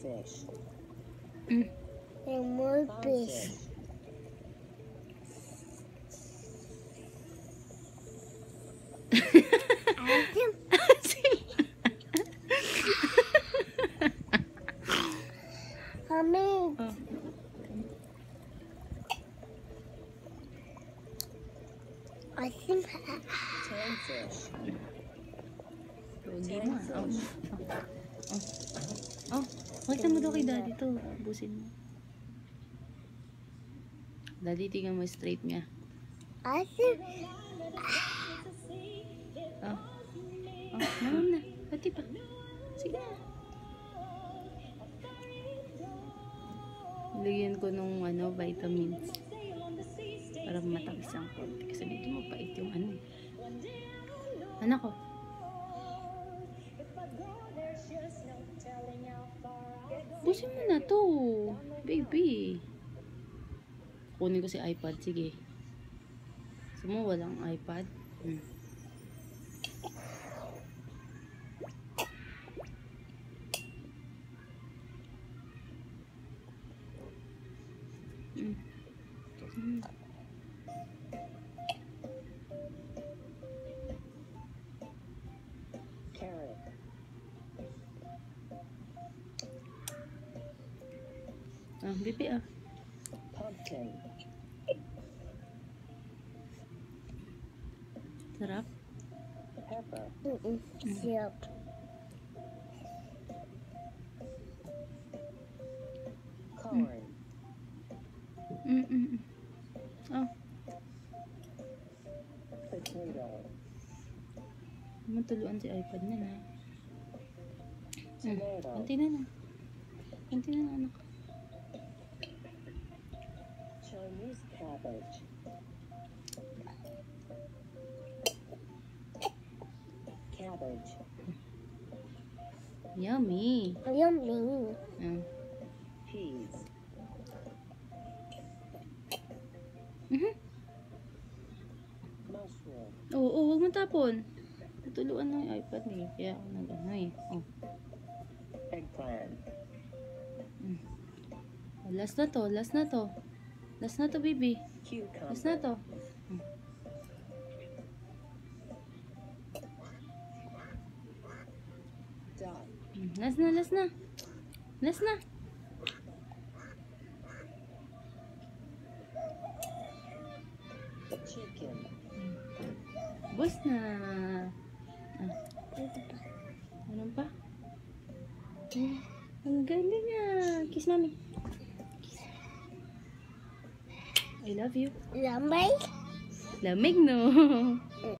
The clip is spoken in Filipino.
fish. Mm. And more fish. How many? Oh. I think ten fish. Ten fish. Oh. Oh. Pakita mo daw kay daddy to. Busin mo. Daddy, tingnan mo straight niya. Think Oh. Oh, naman na. Pati pa. Sige na. Lagyan ko nung ano, vitamins. Para matamis ang konti. Kasi medyo mapait yung ano. eh. Anak ko. Busin mo na to. Baby. Kunin ko si iPad. Sige. Gusto mo walang iPad? Hmm. Mm. Mm. Ah, bibi ah. Sarap. Pepper. mm-mm, syrup. Corn. Mm -mm. -mm. Oh, Potato. matuluan si iPad niya na. Mm. Tomato. Kunti na na. Kunti na na anak. Chinese cabbage. Cabbage. Yummy. Yummy. Ah. Peas. Mhm. Mushroom. Oo, oh, wag mo tapon. Tutuluan na yung iPad eh. Kaya ako nag ano eh. Oh. Eggplant. oh. Last na to, last na to. Last na to, baby. Last na to. Duck. Mm, Last na, last na. Last na. Chicken. Bus na. Ah, ano pa? Ang galing niya. Kiss mami. I love you. Lamay. Lamig no.